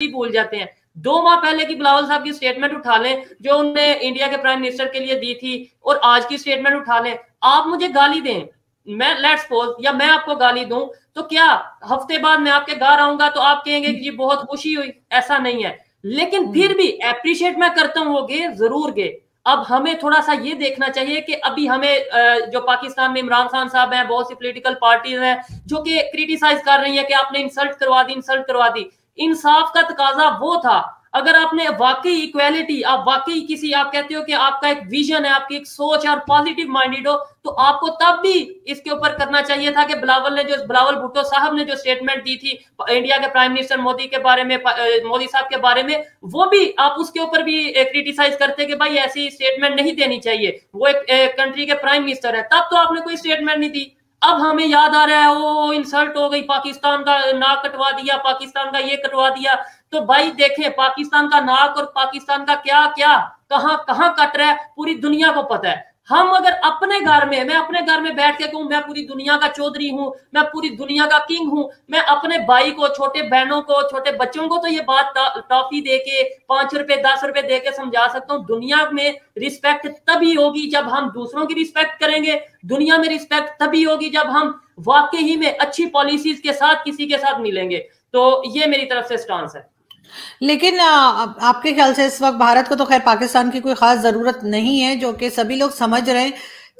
भी भूल जाते हैं। दो माह पहले की बिलावल साहब की स्टेटमेंट उठा लें जो उन्होंने इंडिया के प्राइम मिनिस्टर के लिए दी थी और आज की स्टेटमेंट उठा लें आप मुझे गाली दें मैं लेट्स सपोज़ या मैं आपको गाली दूँ तो क्या हफ़्ते बाद मैं आपके घर आऊँगा तो आप कहेंगे कि जी बहुत खुशी हुई? ऐसा नहीं है। लेकिन हम्म। फिर भी अप्रिशिएट मैं करता हूँ ज़रूर गे। अब हमें थोड़ा सा ये देखना चाहिए कि अभी हमें जो पाकिस्तान में इमरान खान साहब हैं बहुत सी पॉलिटिकल पार्टीज़ हैं जो कि क्रिटिसाइज कर रही है कि आपने इंसल्ट करवा दी इंसल्ट करवा दी। इंसाफ का तकाजा वो था। अगर आपने वाकई इक्वेलिटी आप वाकई किसी आप कहते हो कि आपका एक विजन है आपकी एक सोच है और पॉजिटिव माइंडेड हो तो आपको तब भी इसके ऊपर करना चाहिए था कि बिलावल ने जो बिलावल भुट्टो साहब ने जो स्टेटमेंट दी थी इंडिया के प्राइम मिनिस्टर मोदी के बारे में मोदी साहब के बारे में वो भी आप उसके ऊपर भी क्रिटिसाइज करते कि भाई ऐसी स्टेटमेंट नहीं देनी चाहिए। वो एक, एक कंट्री के प्राइम मिनिस्टर है तब तो आपने कोई स्टेटमेंट नहीं दी। अब हमें याद आ रहा है वो इंसल्ट हो गई, पाकिस्तान का नाक कटवा दिया, पाकिस्तान का ये कटवा दिया। तो भाई देखें, पाकिस्तान का नाक और पाकिस्तान का क्या क्या कहाँ कहाँ कट रहा है, पूरी दुनिया को पता है। हम अगर अपने घर में, मैं अपने घर में बैठ के कहूँ, मैं पूरी दुनिया का चौधरी हूँ, मैं पूरी दुनिया का किंग हूँ, मैं अपने भाई को, छोटे बहनों को, छोटे बच्चों को तो ये बात टॉफी दे के, पाँच रुपए, दस रुपए दे के समझा सकता हूँ। दुनिया में रिस्पेक्ट तभी होगी जब हम दूसरों की रिस्पेक्ट करेंगे। दुनिया में रिस्पेक्ट तभी होगी जब हम वाकई में अच्छी पॉलिसीज़ के साथ किसी के साथ मिलेंगे। तो ये मेरी तरफ़ से स्टांस है। लेकिन आ, आपके ख्याल से इस वक्त भारत को तो खैर पाकिस्तान की कोई खास ज़रूरत नहीं है जो कि सभी लोग समझ रहे हैं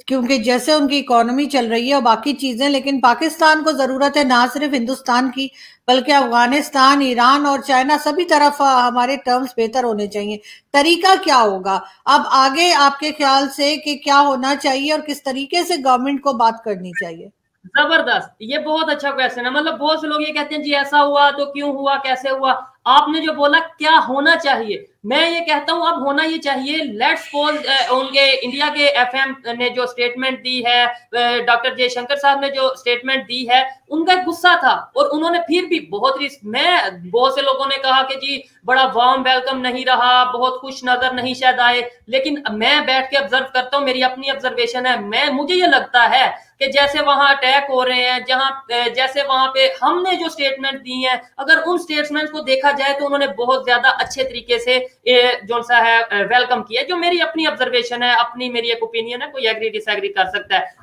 क्योंकि जैसे उनकी इकोनॉमी चल रही है और बाकी चीज़ें लेकिन पाकिस्तान को ज़रूरत है ना सिर्फ़ हिंदुस्तान की बल्कि अफ़गानिस्तान ईरान और चाइना सभी तरफ़ हमारे टर्म्स बेहतर होने चाहिए। तरीका क्या होगा? अब आगे आपके ख्याल से कि क्या होना चाहिए और किस तरीके से गवर्नमेंट को बात करनी चाहिए? ज़बरदस्त। ये बहुत अच्छा क्वेश्चन है। मतलब बहुत से लोग ये कहते हैं जी ऐसा हुआ तो क्यों हुआ? कैसे हुआ? आपने जो बोला क्या होना चाहिए? मैं ये कहता हूँ, अब होना ये चाहिए। लेट्स पोल उनके, इंडिया के एफएम ने जो स्टेटमेंट दी है डॉक्टर जयशंकर साहब ने जो स्टेटमेंट दी है, उनका गुस्सा था और उन्होंने फिर भी बहुत मैं, बहुत से लोगों ने कहा कि जी, बड़ा वार्म वेलकम नहीं रहा, बहुत खुश नज़र नहीं शायद आए। लेकिन मैं बैठ के ऑब्ज़र्व करता हूँ, मेरी अपनी ऑब्जर्वेशन है। मैं, मुझे ये लगता है कि जैसे वहाँ अटैक हो रहे हैं, जहाँ जैसे वहाँ पे हमने जो स्टेटमेंट दी है, अगर उन स्टेटमेंट को देखा जाए तो उन्होंने बहुत ज़्यादा अच्छे तरीके से जो सा है वेलकम किया, जो मेरी अपनी ऑब्जर्वेशन है, अपनी मेरी एक ओपिनियन है, कोई एग्री डिसएग्री कर सकता है।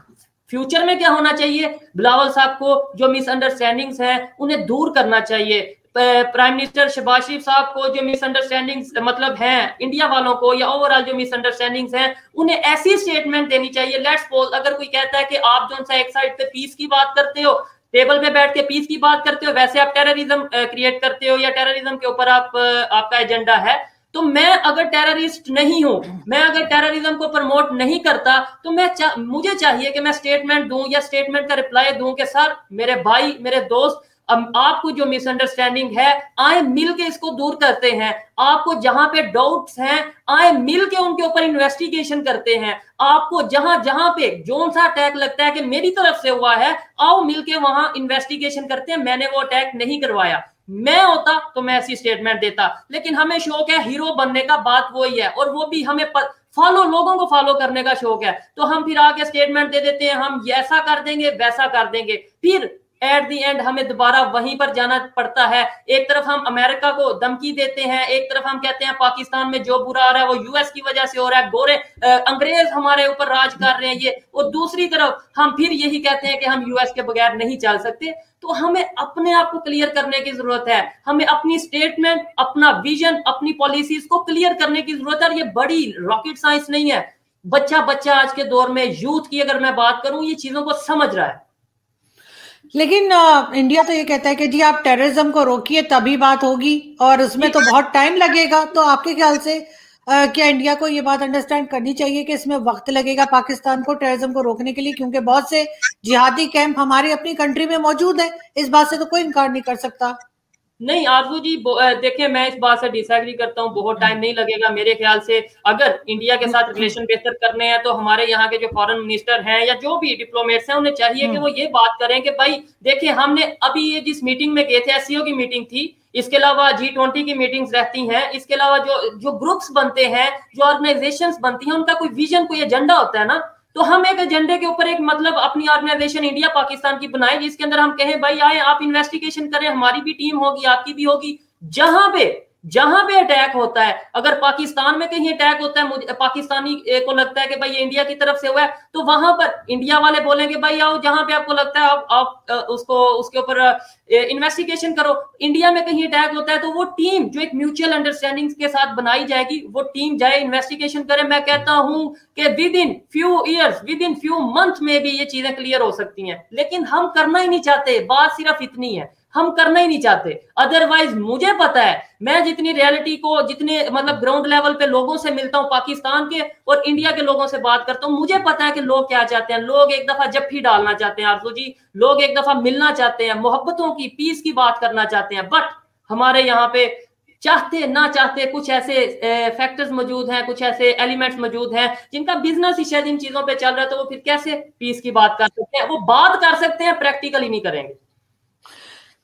फ्यूचर में क्या होना चाहिए? बिलावल साहब को जो मिसअंडरस्टैंडिंग्स हैं, उन्हें दूर करना चाहिए। प्राइम मिनिस्टर शहबाज शरीफ साहब को जो मिसअंडरस्टैंडिंग्स मतलब हैं इंडिया वालों को या ओवरऑल जो मिसअंडरस्टैंडिंग्स हैं, उन्हें ऐसी स्टेटमेंट देनी चाहिए। लेट्स सपोज़ अगर कोई कहता है कि आप जो सा एक साइड पे पीस की बात करते हो टेबल पे बैठ के पीस की बात करते हो, वैसे आप टेररिज्म क्रिएट करते हो या टेररिज्म के ऊपर आप आपका एजेंडा है तो मैं अगर टेररिस्ट नहीं हूँ मैं अगर टेररिज्म को प्रमोट नहीं करता तो मैं चा, मुझे चाहिए कि मैं स्टेटमेंट दूँ या स्टेटमेंट का रिप्लाई दूँ कि सर मेरे भाई मेरे दोस्त अब आपको जो मिसअंडरस्टैंडिंग है आए मिल के इसको दूर करते हैं। आपको जहाँ पे डाउट्स हैं आए मिल के उनके ऊपर इन्वेस्टिगेशन करते हैं। आपको जहाँ जहाँ पे जोन सा अटैक लगता है कि मेरी तरफ़ से हुआ है आओ मिल के वहाँ इन्वेस्टिगेशन करते हैं। मैंने वो अटैक नहीं करवाया। मैं होता तो मैं ऐसी स्टेटमेंट देता। लेकिन हमें शौक है हीरो बनने का बात वही है और वो भी हमें फॉलो लोगों को फॉलो करने का शौक है। तो हम फिर आके स्टेटमेंट दे देते हैं, हम ऐसा कर देंगे, वैसा कर देंगे। फिर एट दी एंड हमें दोबारा वहीं पर जाना पड़ता है। एक तरफ़ हम अमेरिका को धमकी देते हैं, एक तरफ़ हम कहते हैं, पाकिस्तान में जो बुरा आ रहा है, वो यूएस की वजह से हो रहा है। गोरे अंग्रेज़ हमारे ऊपर राज कर रहे हैं ये। और दूसरी तरफ़ हम फिर यही कहते हैं कि हम यूएस के बगैर नहीं चल सकते। तो हमें अपने आप को क्लियर करने की ज़रूरत है। हमें अपनी स्टेटमेंट अपना विजन अपनी पॉलिसीज़ को क्लियर करने की ज़रूरत है। और ये बड़ी रॉकेट साइंस नहीं है। बच्चा बच्चा आज के दौर में यूथ की अगर मैं बात करूँ, ये चीज़ों को समझ रहा है। लेकिन आ, इंडिया तो ये कहता है कि जी आप टेररिज्म को रोकिए तभी बात होगी और उसमें तो बहुत टाइम लगेगा। तो आपके ख्याल से आ, क्या इंडिया को ये बात अंडरस्टैंड करनी चाहिए कि इसमें वक्त लगेगा पाकिस्तान को टेररिज्म को रोकने के लिए? क्योंकि बहुत से जिहादी कैंप हमारी अपनी कंट्री में मौजूद है। इस बात से तो कोई इनकार नहीं कर सकता। नहीं आरज़ू जी देखिए मैं इस बात से डिसएग्री करता हूँ बहुत टाइम नहीं लगेगा मेरे ख्याल से। अगर इंडिया के साथ रिलेशन बेहतर करने हैं तो हमारे यहाँ के जो फॉरेन मिनिस्टर हैं या जो भी डिप्लोमेट्स हैं उन्हें चाहिए कि वो ये बात करें कि भाई देखिए हमने अभी ये जिस मीटिंग में गए थे एससीओ की मीटिंग थी इसके अलावा जी ट्वेंटी की मीटिंग्स रहती हैं इसके अलावा जो जो ग्रुप्स बनते हैं जो ऑर्गेनाइजेशंस बनती हैं उनका कोई विजन कोई एजेंडा होता है ना तो हम एक एजेंडे के ऊपर एक मतलब अपनी ऑर्गेनाइजेशन इंडिया पाकिस्तान की बनाए जिसके अंदर हम कहें भाई आए आप इन्वेस्टिगेशन करें हमारी भी टीम होगी आपकी भी होगी। जहाँ पे जहाँ पे अटैक होता है अगर पाकिस्तान में कहीं अटैक होता है मुझे पाकिस्तानी को लगता है कि भाई इंडिया की तरफ़ से हुआ है। तो वहाँ पर इंडिया वाले बोलेंगे भाई आओ जहाँ पे आपको लगता है आप, आप उसको उसके ऊपर इन्वेस्टिगेशन करो। इंडिया में कहीं अटैक होता है तो वो टीम जो एक म्यूचुअल अंडरस्टैंडिंग के साथ बनाई जाएगी, वो टीम जाए इन्वेस्टिगेशन करे। मैं कहता हूँ कि within few years within few month में भी ये चीज़ें क्लियर हो सकती हैं। लेकिन हम करना ही नहीं चाहते। बात सिर्फ़ इतनी है। हम करना ही नहीं चाहते। अदरवाइज़ मुझे पता है, मैं जितनी रियलिटी को, जितने मतलब ग्राउंड लेवल पे लोगों से मिलता हूँ, पाकिस्तान के और इंडिया के लोगों से बात करता हूँ, मुझे पता है कि लोग क्या चाहते हैं। लोग एक दफ़ा जफ्फी डालना चाहते हैं, आरज़ू जी, लोग एक दफ़ा मिलना चाहते हैं, मोहब्बतों की पीस की बात करना चाहते हैं। बट हमारे यहाँ पे चाहते, ना चाहते कुछ ऐसे फैक्टर्स मौजूद हैं, कुछ ऐसे एलिमेंट्स मौजूद हैं, जिनका बिज़नेस ही शायद इन चीज़ों पे चल रहा है तो वो फिर कैसे पीस की बात कर सकते हैं? वो बात कर सकते हैं प्रैक्टिकली नहीं करेंगे।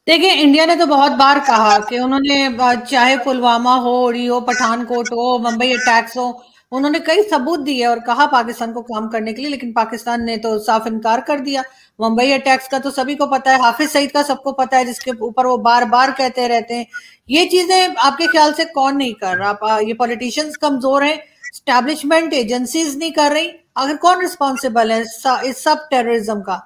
देखिए इंडिया ने तो बहुत बार कहा कि उन्होंने चाहे पुलवामा हो, उड़ी हो, पठानकोट हो, मुंबई अटैक्स हो उन्होंने कई सबूत दिए और कहा पाकिस्तान को काम करने के लिए, लेकिन पाकिस्तान ने तो साफ़ इनकार कर दिया। मुंबई अटैक्स का तो सभी को पता है, हाफिज सईद का सबको पता है, जिसके ऊपर वो बार बार कहते रहते हैं। ये चीज़ें आपके ख्याल से कौन नहीं कर रहा? ये पॉलिटिशियंस कमज़ोर हैं स्टैब्लिशमेंट एजेंसीज नहीं कर रही। आखिर कौन रिस्पॉन्सिबल है इस सब टेररिज्म का?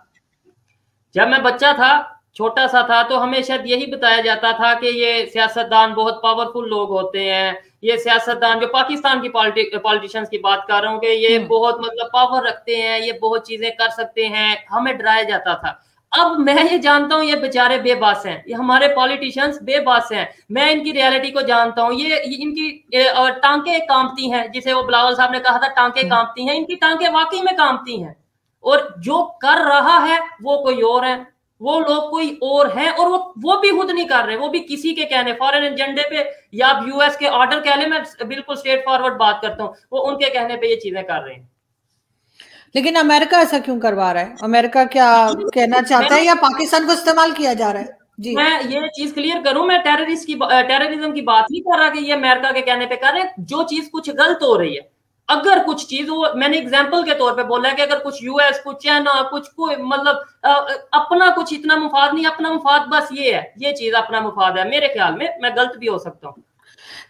जब मैं बच्चा था छोटा सा था तो हमें शायद यही बताया जाता था कि ये सियासतदान बहुत पावरफुल लोग होते हैं। ये सियासतदान जो पाकिस्तान की पॉलिटिशियंस की बात कर रहा हूँ कि ये हम्म। बहुत मतलब पावर रखते हैं ये बहुत चीज़ें कर सकते हैं हमें डराया जाता था। अब मैं ये जानता हूँ ये बेचारे बेबास हैं ये हमारे पॉलिटिशियंस बेबास हैं। मैं इनकी रियलिटी को जानता हूँ ये, ये इनकी टांके कांपती हैं जिसे वो बिलावल साहब ने कहा था टांके हम्म। कांपती हैं इनकी टांके वाकई में कांपती हैं। और जो कर रहा है वो कोई और है। वो लोग कोई और हैं और वो वो भी खुद नहीं कर रहे वो भी किसी के कहने फॉरेन एजेंडे पे या आप यूएस के ऑर्डर कह ले मैं बिल्कुल स्ट्रेट फॉरवर्ड बात करता हूँ वो उनके कहने पे ये चीज़ें कर रहे हैं। लेकिन अमेरिका ऐसा क्यों करवा रहा है? अमेरिका क्या कहना चाहता है या पाकिस्तान को इस्तेमाल किया जा रहा है? जी। मैं ये चीज़ क्लियर करूँ मैं टेररिस्ट की टेररिज्म की बात नहीं कर रहा कि ये अमेरिका के कहने पे कर रहे हैं जो चीज़ कुछ गलत हो रही है। अगर कुछ चीज़ वो, मैंने एग्ज़ाम्पल के तौर पे बोला है कि अगर कुछ यूएस कुछ चाइना कुछ कोई मतलब अपना कुछ इतना मुफाद नहीं, अपना मुफाद बस ये है, ये चीज़ अपना मुफाद है, मेरे ख्याल में मैं गलत भी हो सकता हूँ।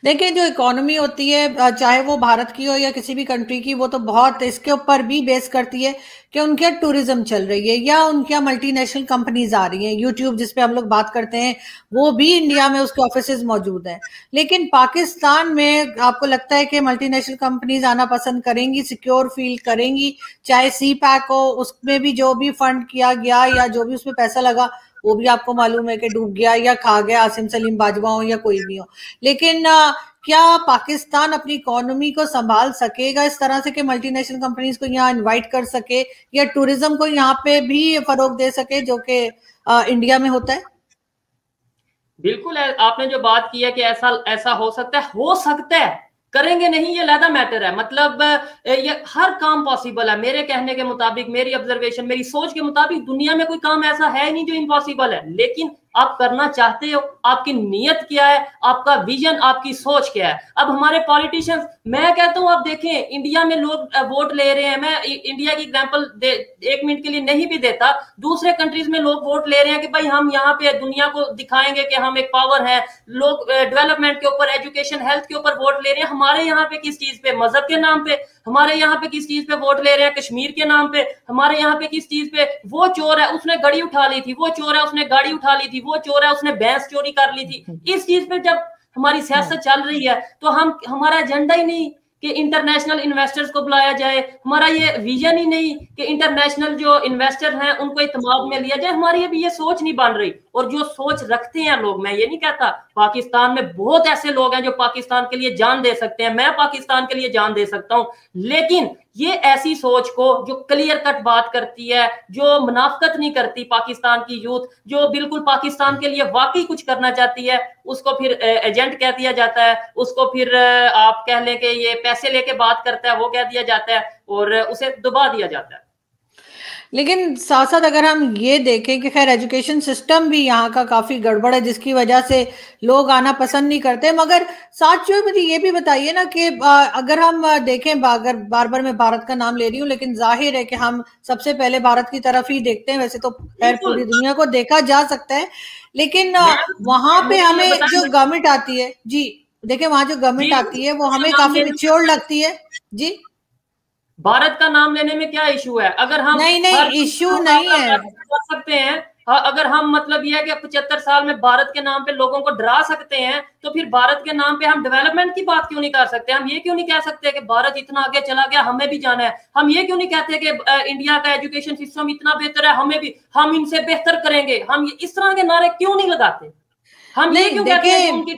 देखिए, जो इकोनॉमी होती है चाहे वो भारत की हो या किसी भी कंट्री की, वो तो बहुत इसके ऊपर भी बेस करती है कि उनके यहाँ टूरिज़्म चल रही है या उनके यहाँ मल्टीनेशनल कंपनीज़ आ रही हैं। यूट्यूब जिसपे हम लोग बात करते हैं, वो भी इंडिया में उसके ऑफ़िस मौजूद हैं। लेकिन पाकिस्तान में आपको लगता है कि मल्टीनेशनल कंपनीज़ आना पसंद करेंगी सिक्योर फील करेंगी, चाहे सी पैक हो उसमें भी जो भी फंड किया गया या जो भी उसमें पैसा लगा वो भी आपको मालूम है कि डूब गया या खा गया, आसिम, सलीम, बाजवा हो या कोई भी हो। लेकिन क्या पाकिस्तान अपनी इकोनॉमी को संभाल सकेगा इस तरह से कि मल्टीनेशनल कंपनीज़ को यहाँ इनवाइट कर सके या टूरिज़्म को यहाँ पे भी फरोग दे सके जो कि इंडिया में होता है? बिल्कुल, आपने जो बात की है कि ऐसा ऐसा हो सकता है, हो सकता है। करेंगे नहीं, ये लहदा मैटर है। मतलब ये हर काम पॉसिबल है। मेरे कहने के मुताबिक, मेरी ऑब्जर्वेशन मेरी सोच के मुताबिक दुनिया में कोई काम ऐसा है नहीं जो इम्पॉसिबल है। लेकिन आप करना चाहते हो, आपकी नीयत क्या है, आपका विजन आपकी सोच क्या है? अब हमारे पॉलिटिशियंस मैं कहता हूँ, आप देखें इंडिया में लोग वोट ले रहे हैं। मैं इंडिया की एग्जांपल एक मिनट के लिए नहीं भी देता, दूसरे कंट्रीज़ में लोग वोट ले रहे हैं कि भाई हम यहाँ पे दुनिया को दिखाएँगे कि हम एक पावर है। लोग डेवलपमेंट के ऊपर एजुकेशन हेल्थ के ऊपर वोट ले रहे हैं। हमारे यहाँ पे किस चीज़ पे? मज़हब के नाम पे। हमारे यहाँ पे किस चीज़ पे वोट ले रहे हैं? कश्मीर के नाम पे। हमारे यहाँ पे किस चीज़ पे? वो चोर है, उसने गाड़ी उठा ली थी, वो चोर है, उसने गाड़ी उठा ली थी, वो चोर है, उसने भैंस चोरी कर ली थी। इस चीज़ पे जब हमारी सियासत चल रही है तो हम, हमारा एजेंडा ही नहीं कि इंटरनेशनल इन्वेस्टर्स को बुलाया जाए। हमारा ये विजन ही नहीं कि इंटरनेशनल जो इन्वेस्टर हैं, उनको इतमाद में लिया जाए। हमारी अभी ये सोच नहीं बन रही। और जो सोच रखते हैं लोग, मैं ये नहीं कहता, पाकिस्तान में बहुत ऐसे लोग हैं जो पाकिस्तान के लिए जान दे सकते हैं। मैं पाकिस्तान के लिए जान दे सकता हूँ। लेकिन ये ऐसी सोच को जो क्लियर कट बात करती है, जो मुनाफ्त नहीं करती पाकिस्तान की यूथ, जो बिल्कुल पाकिस्तान के लिए वाकई कुछ करना चाहती है, उसको फिर एजेंट कह दिया जाता है, उसको फिर आप कह लें कि ये पैसे लेके बात करता है, वो कह दिया जाता है और उसे दबा दिया जाता है। लेकिन साथ साथ अगर हम ये देखें कि खैर एजुकेशन सिस्टम भी यहाँ का काफ़ी गड़बड़ है जिसकी वजह से लोग आना पसंद नहीं करते। मगर साथ जो मुझे ये भी बताइए ना कि अगर हम देखें अगर बार बार मैं भारत का नाम ले रही हूँ लेकिन ज़ाहिर है कि हम सबसे पहले भारत की तरफ़ ही देखते हैं। वैसे तो खैर पूरी दुनिया को देखा जा सकता है। लेकिन वहाँ पे हमें जो गवर्नमेंट आती है जी देखिए वहाँ जो गवर्नमेंट आती है वो हमें काफ़ी मिच्योर लगती है। जी। भारत का नाम लेने में क्या इशू है? अगर हम नहीं नहीं इशू नहीं है। सकते हैं हाँ, अगर हम मतलब यह है कि पचहत्तर साल में भारत के नाम पे लोगों को डरा सकते हैं तो फिर भारत के नाम पे हम डेवलपमेंट की बात क्यों नहीं कर सकते? हम ये क्यों नहीं कह सकते कि भारत इतना आगे चला गया हमें भी जाना है? हम ये क्यों नहीं कहते कि इंडिया का एजुकेशन सिस्टम इतना बेहतर है हमें भी हम इनसे बेहतर करेंगे? हम इस तरह के नारे क्यों नहीं लगाते? हम ये क्यों कहते हैं उनकी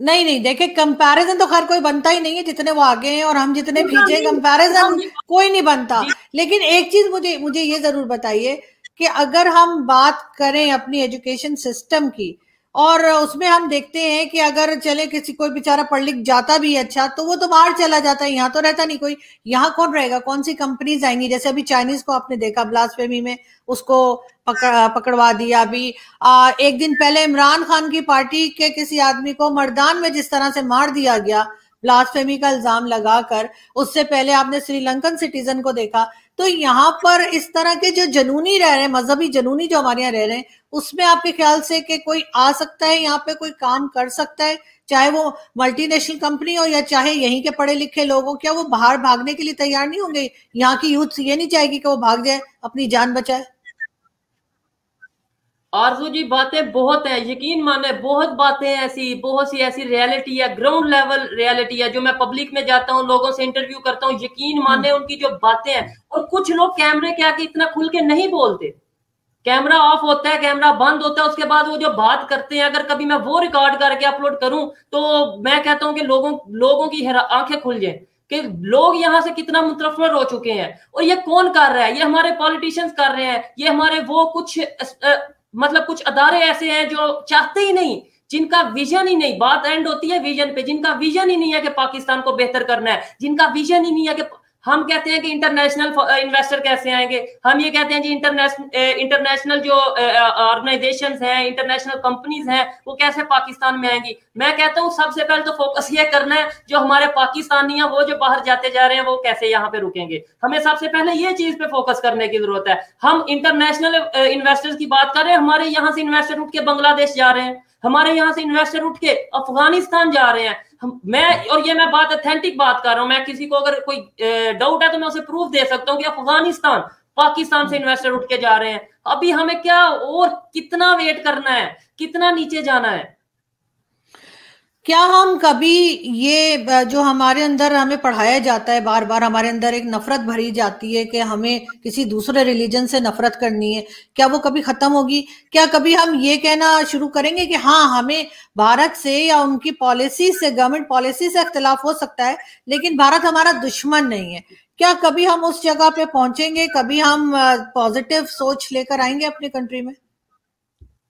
नहीं नहीं देखे कंपैरिजन तो खैर कोई बनता ही नहीं है जितने वो आगे हैं और हम जितने पीछे कंपैरिजन कोई नहीं बनता। लेकिन एक चीज़ मुझे मुझे ये ज़रूर बताइए कि अगर हम बात करें अपनी एजुकेशन सिस्टम की और उसमें हम देखते हैं कि अगर चले किसी कोई बेचारा पढ़ लिख जाता भी अच्छा तो वो तो बाहर चला जाता है यहाँ तो रहता नहीं कोई। यहाँ कौन रहेगा? कौन सी कंपनीज़ आएँगी? जैसे अभी चाइनीज़ को आपने देखा ब्लास्फेमी में उसको पकड़ पकड़वा दिया अभी। आ, एक दिन पहले इमरान खान की पार्टी के किसी आदमी को मरदान में जिस तरह से मार दिया गया ब्लास्फेमी का इल्ज़ाम लगाकर, उससे पहले आपने श्रीलंकन सिटीजन को देखा तो यहाँ पर इस तरह के जो जनूनी रह रहे हैं, मजहबी जनूनी जो हमारे यहाँ रह रहे हैं, उसमें आपके ख्याल से कि कोई आ सकता है, यहाँ पे कोई काम कर सकता है? चाहे वो मल्टीनेशनल कंपनी हो या चाहे यहीं के पढ़े लिखे लोग हो, क्या वो बाहर भागने के लिए तैयार नहीं होंगे? यहाँ की यूथ ये नहीं चाहेगी कि वो भाग जाए, अपनी जान बचाए? आरज़ू जी बातें बहुत है यकीन माने बहुत बातें ऐसी बहुत सी ऐसी रियलिटी है ग्राउंड लेवल रियलिटी है जो मैं पब्लिक में जाता हूँ लोगों से इंटरव्यू करता हूँ यकीन माने हम्म। उनकी जो बातें हैं। और कुछ लोग कैमरे के आके इतना खुल के नहीं बोलते। कैमरा ऑफ़ होता है कैमरा बंद होता है उसके बाद वो जो बात करते हैं अगर कभी मैं वो रिकॉर्ड करके अपलोड करूँ तो मैं कहता हूँ कि लोगों लोगों की आँखें खुल जाए कि लोग यहाँ से कितना मुतरफर हो चुके हैं। और ये कौन कर रहा है? ये हमारे पॉलिटिशियंस कर रहे हैं ये हमारे वो कुछ मतलब कुछ अदारे ऐसे हैं जो चाहते ही नहीं, जिनका विजन ही नहीं। बात एंड होती है विजन पे, जिनका विजन ही नहीं है कि पाकिस्तान को बेहतर करना है, जिनका विजन ही नहीं है कि हम कहते हैं कि इंटरनेशनल इन्वेस्टर कैसे आएँगे? हम ये कहते हैं जी इंटरनेशनल इंटरनेशनल जो ऑर्गेनाइजेशन हैं इंटरनेशनल कंपनीज़ हैं, वो कैसे पाकिस्तान में आएँगी? मैं कहता हूँ, सबसे पहले तो फोकस ये करना है, जो हमारे पाकिस्तानी है, वो जो बाहर जाते जा रहे हैं, वो कैसे यहाँ पे रुकेंगे? हमें सबसे पहले ये चीज़ पे फोकस करने की ज़रूरत है। हम इंटरनेशनल इन्वेस्टर्स की बात कर रहे हैं, हमारे यहाँ से इन्वेस्टर उठ के बांग्लादेश जा रहे हैं। हमारे यहाँ से इन्वेस्टर उठ के अफ़गानिस्तान जा रहे हैं। हम, मैं, और ये मैं बात अथेंटिक बात कर रहा हूँ। मैं किसी को अगर कोई डाउट है तो मैं उसे प्रूफ दे सकता हूँ कि अफ़गानिस्तान, पाकिस्तान से इन्वेस्टर उठ के जा रहे हैं। अभी हमें क्या और कितना वेट करना है? कितना नीचे जाना है? क्या हम कभी ये जो हमारे अंदर हमें पढ़ाया जाता है बार बार हमारे अंदर एक नफरत भरी जाती है कि हमें किसी दूसरे रिलीजन से नफरत करनी है, क्या वो कभी खत्म होगी? क्या कभी हम ये कहना शुरू करेंगे कि हाँ हमें भारत से या उनकी पॉलिसी से गवर्नमेंट पॉलिसी से अख्तिलाफ हो सकता है, लेकिन भारत हमारा दुश्मन नहीं है। क्या कभी हम उस जगह पे पहुँचेंगे, कभी हम पॉजिटिव सोच लेकर आएँगे अपनी कंट्री में?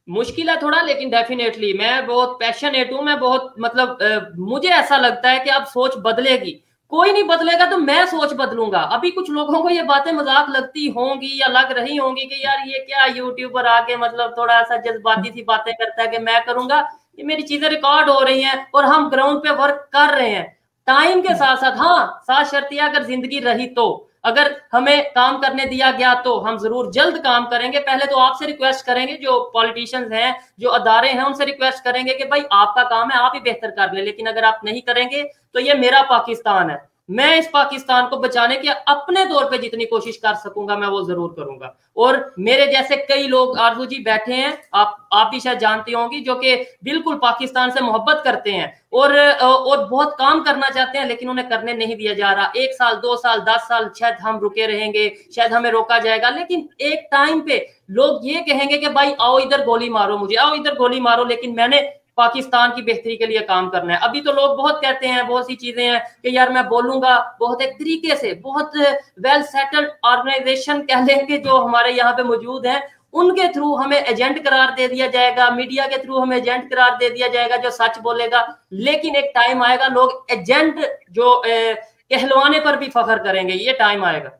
मुश्किल है थोड़ा लेकिन डेफिनेटली मैं बहुत पैशनेट हूँ मैं बहुत मतलब मुझे ऐसा लगता है कि अब सोच बदलेगी। कोई नहीं बदलेगा तो मैं सोच बदलूँगा। अभी कुछ लोगों को ये बातें मज़ाक लगती होंगी या लग रही होंगी कि यार ये क्या यूट्यूबर आके मतलब थोड़ा सा जज्बाती सी बातें करता है कि मैं करूँगा। ये मेरी चीज़ें रिकॉर्ड हो रही हैं और हम ग्राउंड पे वर्क कर रहे हैं। टाइम के साथ साथ हाँ साथ शर्तिया अगर ज़िंदगी रही तो। अगर हमें काम करने दिया गया तो हम ज़रूर जल्द काम करेंगे। पहले तो आपसे रिक्वेस्ट करेंगे, जो पॉलिटिशियंस हैं, जो अदारे हैं, उनसे रिक्वेस्ट करेंगे कि भाई आपका काम है, आप ही बेहतर कर ले। लेकिन अगर आप नहीं करेंगे तो ये मेरा पाकिस्तान है। मैं इस पाकिस्तान को बचाने की अपने तौर पे जितनी कोशिश कर सकूँगा, मैं वो ज़रूर करूँगा। और मेरे जैसे कई लोग आरज़ू जी बैठे हैं, आप आप भी शायद जानती होंगी, जो कि बिल्कुल पाकिस्तान से मोहब्बत करते हैं और और बहुत काम करना चाहते हैं, लेकिन उन्हें करने नहीं दिया जा रहा। एक साल, दो साल, दस साल, शायद हम रुके रहेंगे, शायद हमें रोका जाएगा, लेकिन एक टाइम पे लोग ये कहेंगे कि, भाई, आओ इधर गोली मारो मुझे, आओ इधर गोली मारो। लेकिन मैंने पाकिस्तान की बेहतरी के लिए काम करना है। अभी तो लोग बहुत कहते हैं बहुत सी चीज़ें हैं कि यार मैं बोलूँगा बहुत एक तरीके से बहुत वेल सेटल्ड ऑर्गेनाइजेशन कह लेंगे जो हमारे यहाँ पे मौजूद हैं। उनके थ्रू हमें एजेंट करार दे दिया जाएगा मीडिया के थ्रू हमें एजेंट करार दे दिया जाएगा जो सच बोलेगा। लेकिन एक टाइम आएगा लोग एजेंट जो कहलवाने पर भी फखर करेंगे ये टाइम आएगा।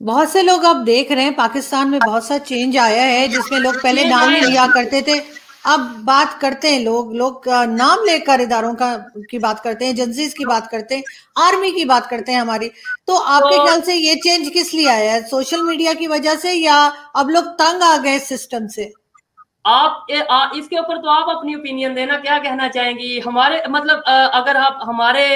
बहुत से लोग अब देख रहे हैं पाकिस्तान में बहुत सा चेंज आया है जिसमें लोग पहले नाम लिया करते थे। अब बात करते हैं लोग लोग नाम लेकर इधारों का की बात करते हैं एजेंसीज की बात करते हैं आर्मी की बात करते हैं हमारी। तो आपके तो, ख्याल से ये चेंज किस लिए आया है? सोशल मीडिया की वजह से या अब लोग तंग आ गए सिस्टम से? आप ए, आ, इसके ऊपर तो आप अपनी ओपिनियन देना क्या कहना चाहेंगी? हमारे मतलब अगर आप हमारे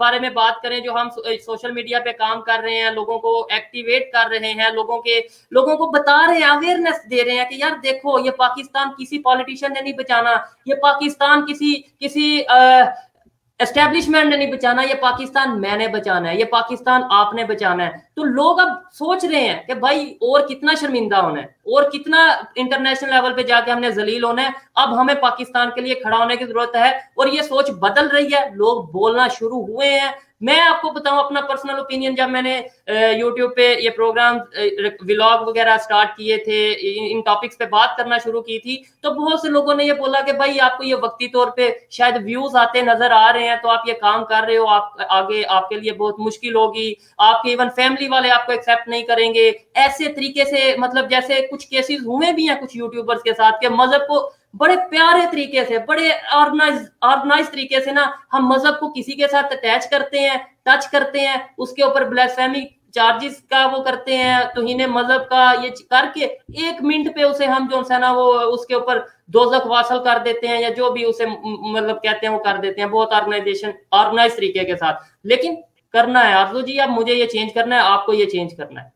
बारे में बात करें जो हम सोशल मीडिया पे काम कर रहे हैं लोगों को एक्टिवेट कर रहे हैं लोगों के लोगों को बता रहे हैं अवेयरनेस दे रहे हैं कि यार देखो ये पाकिस्तान किसी पॉलिटिशियन ने नहीं बचाना। ये पाकिस्तान किसी किसी आ, एस्टेब्लिशमेंट ने नहीं बचाना, ये पाकिस्तान मैंने बचाना है, ये पाकिस्तान आपने बचाना है। तो लोग अब सोच रहे हैं कि भाई और कितना शर्मिंदा होना है, और कितना इंटरनेशनल लेवल पे जाके हमने जलील होना है। अब हमें पाकिस्तान के लिए खड़ा होने की ज़रूरत है, और ये सोच बदल रही है। लोग बोलना शुरू हुए हैं मैं आपको बताऊँ अपना पर्सनल ओपिनियन जब मैंने यूट्यूब पे ये प्रोग्राम व्लॉग वगैरह स्टार्ट किए थे इन टॉपिक्स पे बात करना शुरू की थी तो बहुत से लोगों ने ये बोला कि भाई आपको ये वक्ती तौर पे शायद व्यूज़ आते नज़र आ रहे हैं तो आप ये काम कर रहे हो, आप, आगे आपके लिए बहुत मुश्किल होगी, आपके इवन फैमिली वाले आपको एक्सेप्ट नहीं करेंगे। ऐसे तरीके से मतलब जैसे कुछ केसेस हुए भी हैं कुछ यूट्यूबर्स के साथ के, मज़हब को बड़े प्यारे तरीके से, बड़े ऑर्गेनाइज ऑर्गेनाइज तरीके से ना हम मज़हब को किसी के साथ अटैच करते हैं टच करते हैं, उसके ऊपर ब्लैसफेमी चार्जेस का वो करते हैं तो इन्हें मज़हब का ये करके एक मिनट पे उसे हम जो है ना वो उसके ऊपर दोजक वासल कर देते हैं या जो भी उसे मतलब कहते हैं वो कर देते हैं, बहुत ऑर्गेनाइजेशन ऑर्गेनाइज तरीके के साथ। लेकिन करना है आरज़ू जी, अब मुझे ये चेंज करना है, आपको ये चेंज करना है।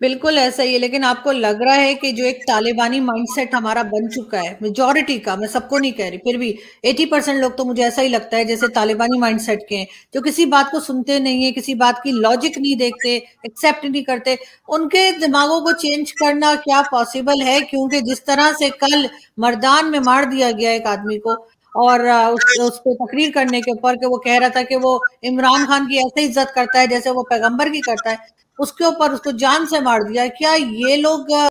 बिल्कुल ऐसा ही है, लेकिन आपको लग रहा है कि जो एक तालिबानी माइंडसेट हमारा बन चुका है मेजोरिटी का, मैं सबको नहीं कह रही, फिर भी 80 परसेंट लोग तो मुझे ऐसा ही लगता है जैसे तालिबानी माइंडसेट के हैं, जो किसी बात को सुनते नहीं है, किसी बात की लॉजिक नहीं देखते एक्सेप्ट नहीं करते, उनके दिमागों को चेंज करना क्या पॉसिबल है? क्योंकि जिस तरह से कल मरदान में मार दिया गया एक आदमी को और उस, उस पर तकरीर करने के ऊपर कि वो कह रहा था कि वो इमरान खान की ऐसे इज़्ज़त करता है जैसे वो पैगंबर की करता है। उसके ऊपर उसको जान से मार दिया। क्या ये लोग